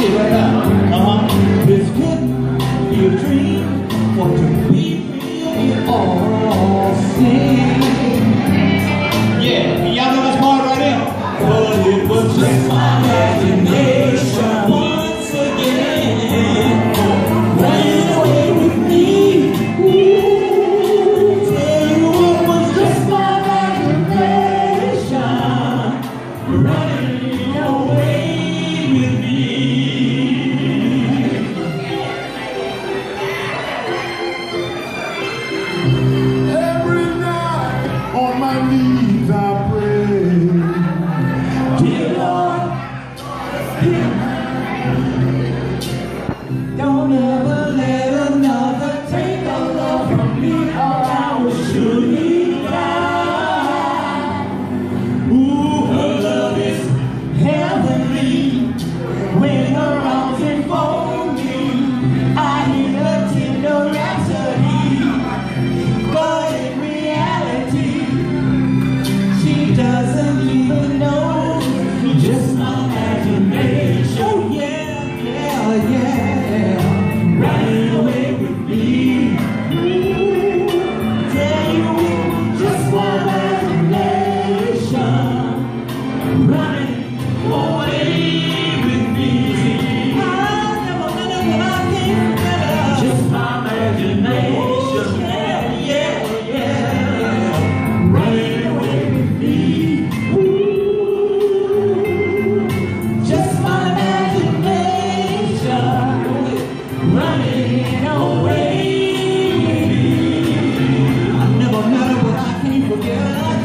aqui, vai lá.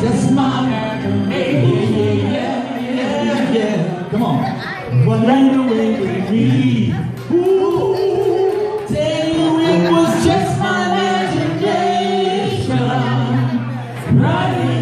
That's my American. Yeah, yeah, yeah. Come on. Well, right away with me. Ooh, damn, it was just my imagination. Right